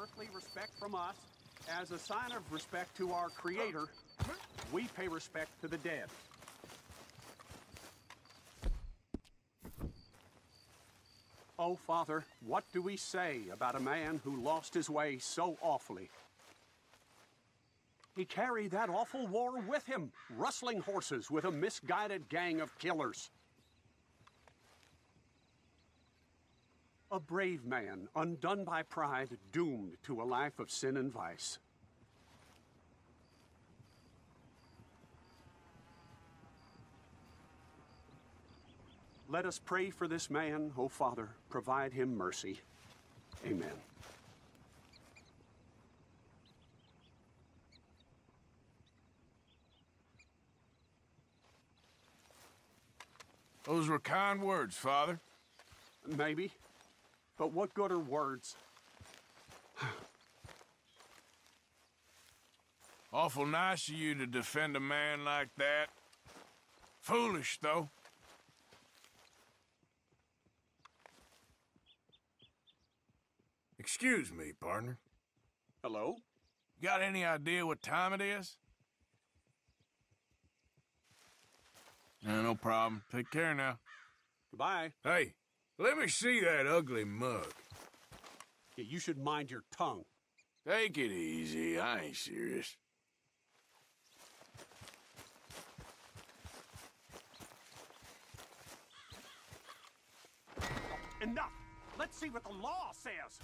earthly respect from us, as a sign of respect to our Creator, we pay respect to the dead. Oh, Father, what do we say about a man who lost his way so awfully? He carried that awful war with him, rustling horses with a misguided gang of killers. A brave man, undone by pride, doomed to a life of sin and vice. Let us pray for this man, O Father. Provide him mercy. Amen. Those were kind words, Father. Maybe. But what good are words? Awful nice of you to defend a man like that. Foolish, though. Excuse me, partner. Hello? Got any idea what time it is? No, no problem. Take care now. Goodbye. Hey, let me see that ugly mug. Yeah, you should mind your tongue. Take it easy. I ain't serious. Enough! Let's see what the law says.